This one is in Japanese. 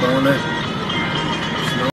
Come on in.